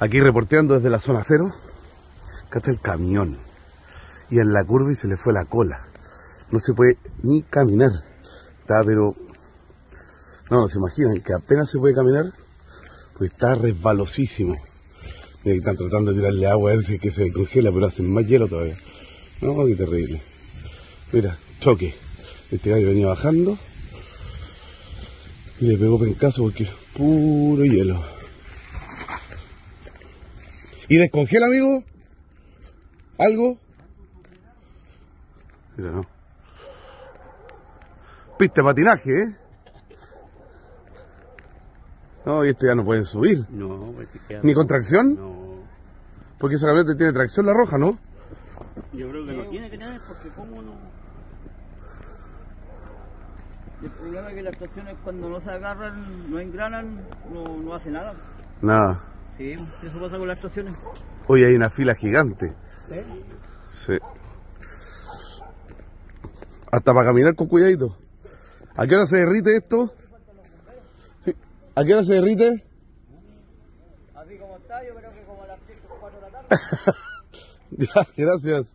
Aquí reporteando desde la zona cero. Acá está el camión. Y en la curva y se le fue la cola. No se puede ni caminar. Está pero... No, se imaginan que apenas se puede caminar. Pues está resbalosísimo. Y están tratando de tirarle agua a ver si que se congela, pero hacen más hielo todavía. No, qué terrible. Mira, choque. Este gallo venía bajando. Y le pegó pencaso porque es puro hielo. ¿Y descongela, amigo? ¿Algo? Mira, no. Piste patinaje, ¿eh? No, y este ya no puede subir. No, pues te queda- ¿Ni con tracción? No, Porque esa camioneta tiene tracción la roja, ¿no? yo creo que no tiene que tener porque cómo no... El problema es que las estaciones cuando no se agarran, no engranan, no, no hace nada. Nada. Sí, eso pasa con las estaciones. Hoy hay una fila gigante. Sí. Hasta para caminar con cuidadito. ¿A qué hora se derrite esto? Sí. ¿A qué hora se derrite? Así como está, yo creo que como a las 4 de la tarde. Ya, gracias.